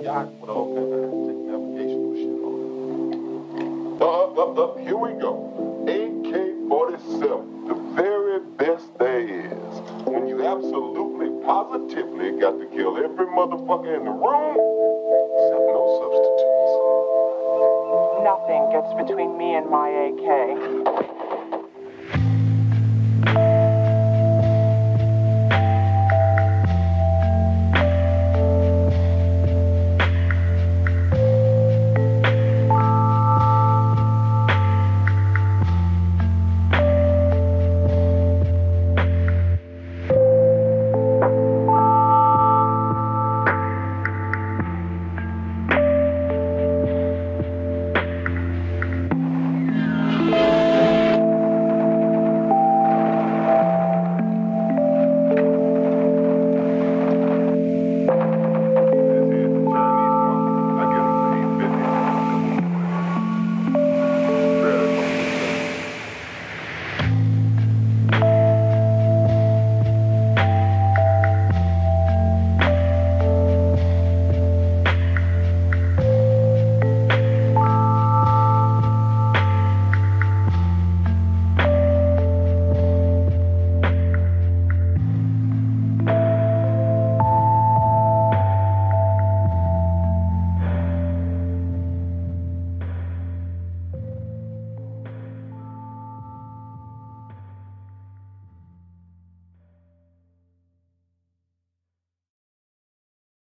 yacht with all kind of high-tech navigational shit on it. Uh, uh, uh, here we go. AK-47, the very best there is. When you absolutely, positively got to kill every motherfucker in the room, except no substitutes. Nothing gets between me and my AK.